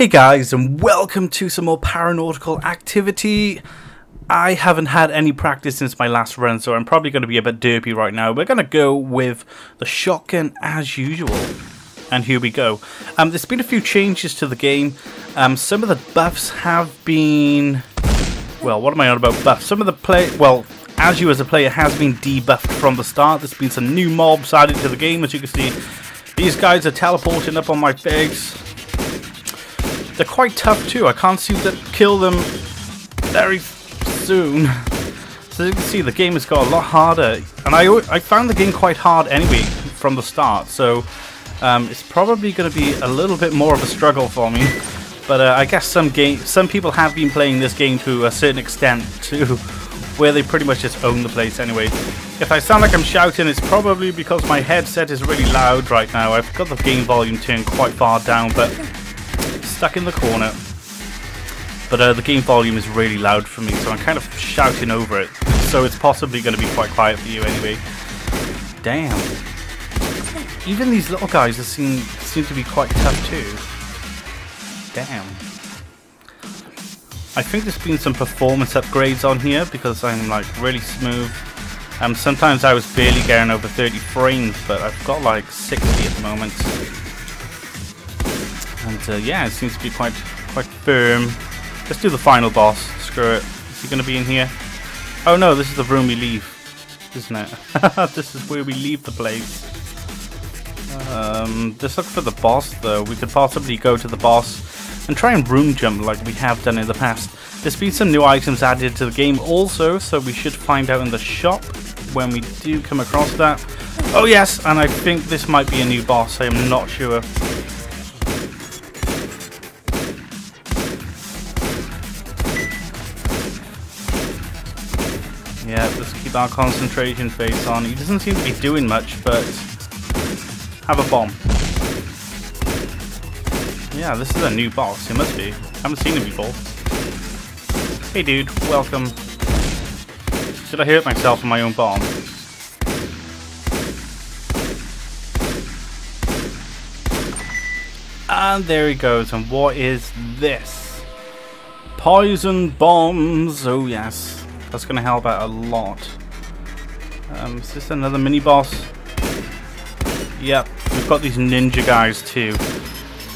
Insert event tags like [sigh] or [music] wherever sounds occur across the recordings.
Hey guys, and welcome to some more Paranautical activity. I haven't had any practice since my last run, so I'm probably going to be a bit derpy right now. We're going to go with the shotgun as usual. And here we go. Um, there's been a few changes to the game. Um, some of the buffs have been... Well, what am I on about buffs? Some of the play... Well, as you as a player has been debuffed from the start. There's been some new mobs added to the game, as you can see. These guys are teleporting up on my face. They're quite tough too. I can't seem to kill them very soon. So you can see, the game has got a lot harder. And I, I found the game quite hard anyway from the start. So um, it's probably going to be a little bit more of a struggle for me. [laughs] But uh, I guess some game, some people have been playing this game to a certain extent too [laughs] where they pretty much just own the place anyway. If I sound like I'm shouting, it's probably because my headset is really loud right now. I've got the game volume turned quite far down, but stuck in the corner. But uh, the game volume is really loud for me, so I'm kind of shouting over it. So it's possibly going to be quite quiet for you anyway. Damn. Even these little guys seem, seem to be quite tough too. Damn. I think there's been some performance upgrades on here because I'm like really smooth. Um, sometimes I was barely getting over 30 frames, but I've got like 60 at the moment. And uh, yeah, it seems to be quite quite firm. Let's do the final boss. Screw it. Is he going to be in here? Oh no, this is the room we leave, isn't it? [laughs] this is where we leave the place. Um, let's look for the boss though. We could possibly go to the boss and try and room jump like we have done in the past. There's been some new items added to the game also, so we should find out in the shop when we do come across that. Oh yes, and I think this might be a new boss, I am not sure. Yeah, let's keep our concentration face on. He doesn't seem to be doing much, but have a bomb. Yeah, this is a new boss. It must be. Haven't seen him before. Hey dude, welcome. Should I hurt myself with my own bomb? And there he goes. And what is this? Poison bombs. Oh yes. That's going to help out a lot. Um, is this another mini boss? Yep. We've got these ninja guys too.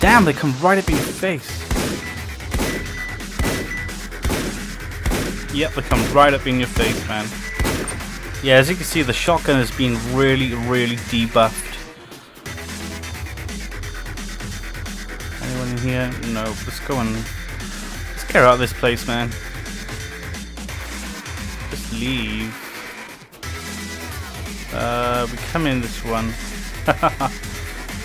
Damn, they come right up in your face. Yep, they come right up in your face, man. Yeah, as you can see, the shotgun has been really, really debuffed. Anyone in here? No. Let's go and... Let's get out of this place, man. Leave. Uh, we come in this one. [laughs]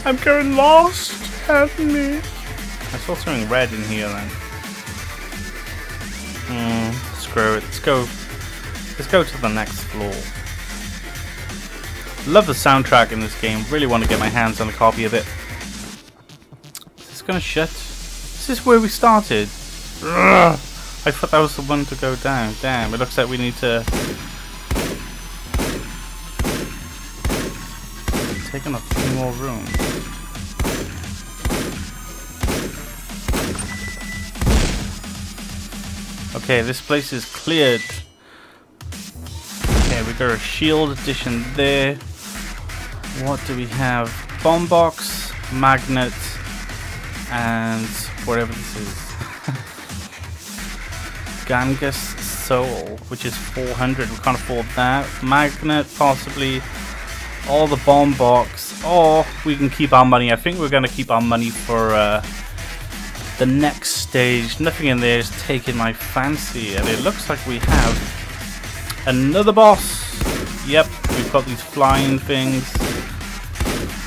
I'm going lost help me. I saw something red in here then. Hmm, screw it. Let's go. Let's go to the next floor. Love the soundtrack in this game. Really want to get my hands on a copy of it. it. Is this gonna shut? Is this where we started? Ugh. I thought that was the one to go down. Damn, it looks like we need to... Take on a few more rooms. Okay, this place is cleared. Okay, we got a shield addition there. What do we have? Bomb box, magnet, and whatever this is. [laughs] Gangus Soul, which is 400. We can't afford that. Magnet, possibly. All the bomb box. Or we can keep our money. I think we're going to keep our money for uh, the next stage. Nothing in there is taking my fancy, and it looks like we have another boss. Yep, we've got these flying things.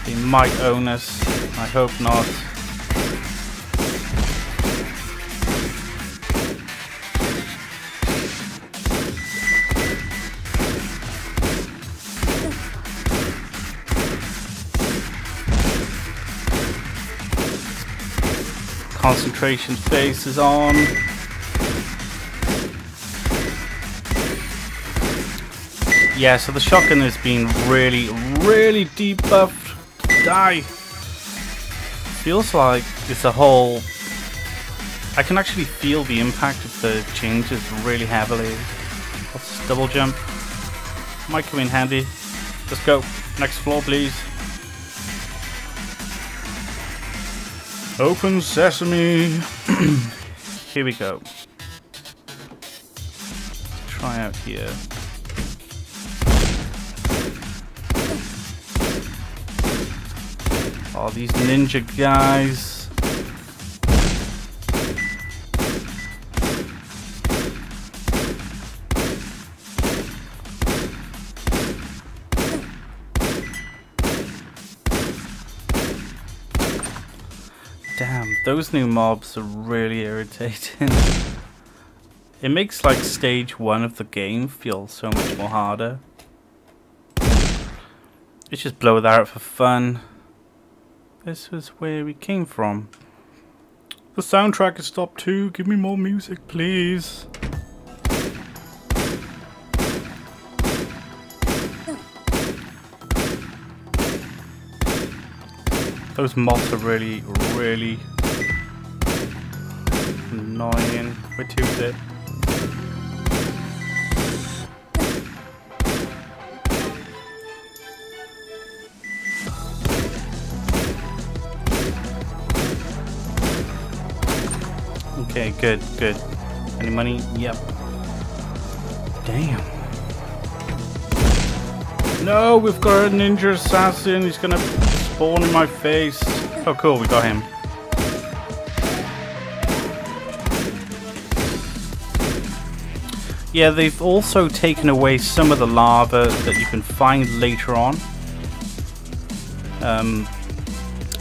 They might own us. I hope not. Concentration phase is on. Yeah, so the shotgun has been really, really debuffed. Die! Feels like it's a whole I can actually feel the impact of the changes really heavily. Let's double jump. Might come in handy. Let's go. Next floor, please. Open sesame. [clears throat] here we go. Try out here. All these ninja guys. Damn, those new mobs are really irritating. [laughs] it makes like stage one of the game feel so much more harder. Let's just blow that out for fun. This was where we came from. The soundtrack has stopped too. Give me more music, please. Those moths are really, really annoying. To is it? Okay, good, good. Any money? Yep. Damn. No, we've got a ninja assassin. He's gonna spawn in my face. Oh cool, we got him. Yeah, they've also taken away some of the lava that you can find later on. Um,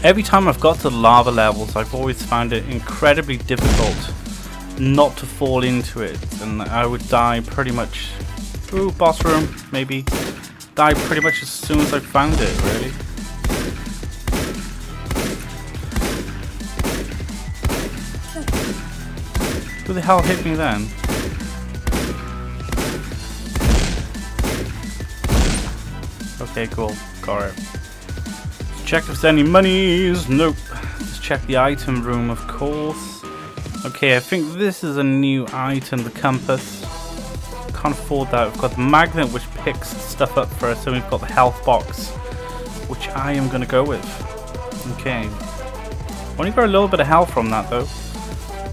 every time I've got to lava levels, I've always found it incredibly difficult not to fall into it. And I would die pretty much... Ooh, boss room, maybe. Die pretty much as soon as I found it, really. Who the hell hit me then? Okay, cool. Got it. Check if there's any monies. Nope. Let's check the item room, of course. Okay, I think this is a new item, the compass. Can't afford that. We've got the magnet, which picks stuff up for us, and we've got the health box, which I am going to go with. Okay. Only got a little bit of health from that, though.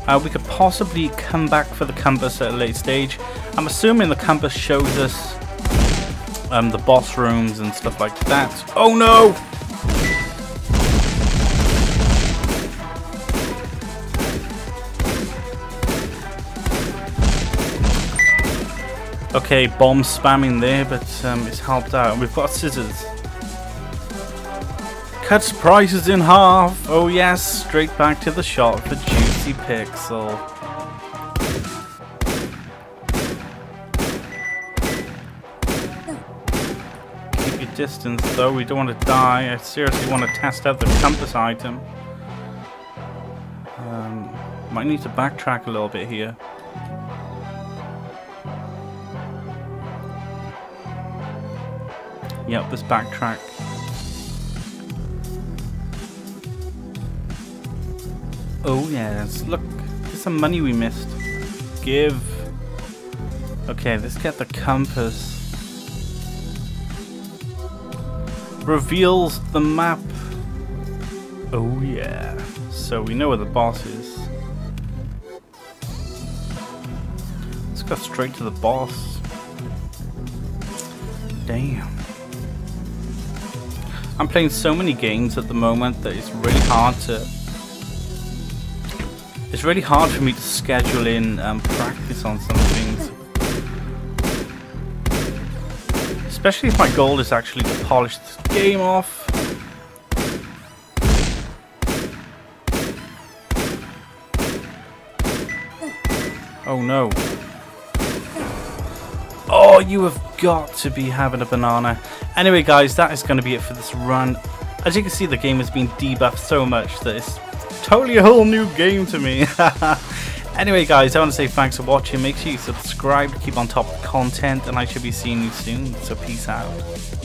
Uh, we could possibly come back for the compass at a late stage. I'm assuming the compass shows us um, the boss rooms and stuff like that. Oh no! Okay, bomb spamming there, but um, it's helped out. We've got scissors. Cuts prices in half. Oh yes, straight back to the shop for Pixel. Keep your distance though, we don't want to die. I seriously want to test out the compass item. Um, might need to backtrack a little bit here. Yep, this backtrack Oh yes, look, there's some money we missed. Give. Okay, let's get the compass. Reveals the map. Oh yeah. So we know where the boss is. Let's go straight to the boss. Damn. I'm playing so many games at the moment that it's really hard to it's really hard for me to schedule in um, practice on some things. Especially if my goal is actually to polish this game off. Oh no. Oh, you have got to be having a banana. Anyway guys, that is going to be it for this run. As you can see, the game has been debuffed so much that it's totally a whole new game to me. [laughs] anyway, guys, I want to say thanks for watching. Make sure you subscribe to keep on top of content, and I should be seeing you soon. So, peace out.